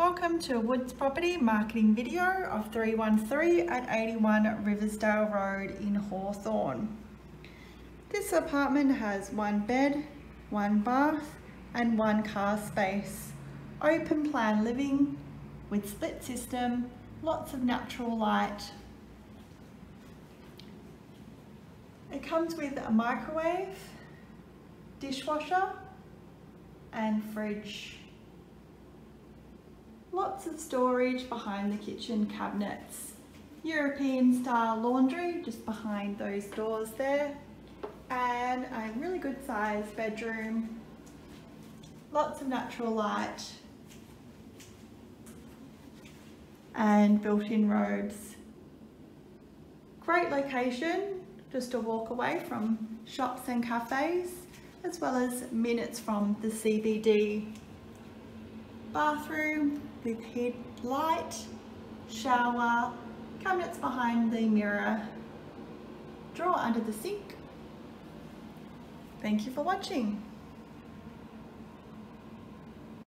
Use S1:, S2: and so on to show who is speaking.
S1: Welcome to a Woods Property marketing video of 313 at 81 Riversdale Road in Hawthorn. This apartment has one bed, one bath and one car space. Open plan living with split system, lots of natural light. It comes with a microwave, dishwasher and fridge. Lots of storage behind the kitchen cabinets. European style laundry just behind those doors there. And a really good sized bedroom. Lots of natural light. And built-in robes. Great location, just a walk away from shops and cafes, as well as minutes from the CBD. Bathroom, with head light, shower, cabinets behind the mirror, drawer under the sink. Thank you for watching.